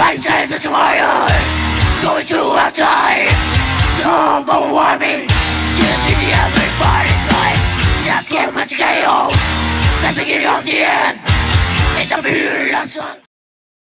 Places is fire Going to outside. Global warming Changing everybody's life. Just get much chaos. Stepping beginning of the end. It's a beautiful song.